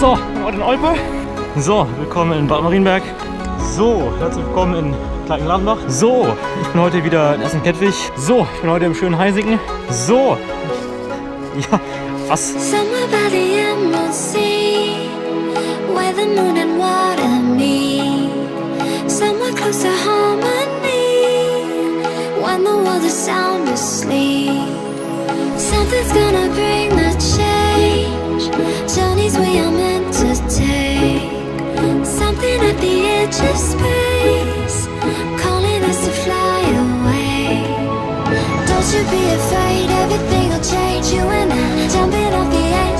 So, Ort in Olpe. So, willkommen in Bad Marienberg. So, herzlich willkommen in Kleingladbach. So, ich bin heute wieder in Essen-Kettwig. So, ich bin heute im schönen Heisingen. So, ja, was? Somewhere by the emerald sea, where the moon and water meet. Somewhere close to harmony, when the world is sound asleep. Don't you be afraid, everything will change. You and I jumping off the edge.